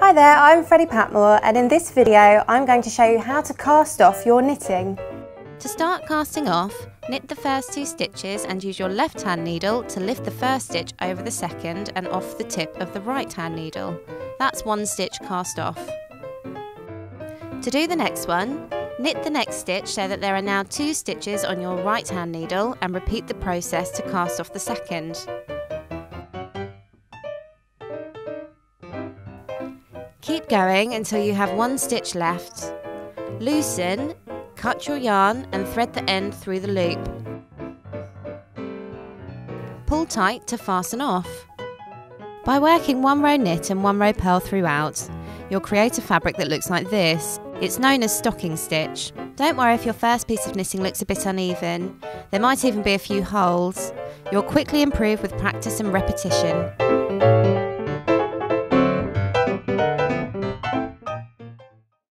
Hi there, I'm Freddie Patmore and in this video I'm going to show you how to cast off your knitting. To start casting off, knit the first two stitches and use your left hand needle to lift the first stitch over the second and off the tip of the right hand needle. That's one stitch cast off. To do the next one, knit the next stitch so that there are now two stitches on your right hand needle and repeat the process to cast off the second. Keep going until you have one stitch left. Loosen, cut your yarn and thread the end through the loop. Pull tight to fasten off. By working one row knit and one row purl throughout, you'll create a fabric that looks like this. It's known as stocking stitch. Don't worry if your first piece of knitting looks a bit uneven. There might even be a few holes. You'll quickly improve with practice and repetition.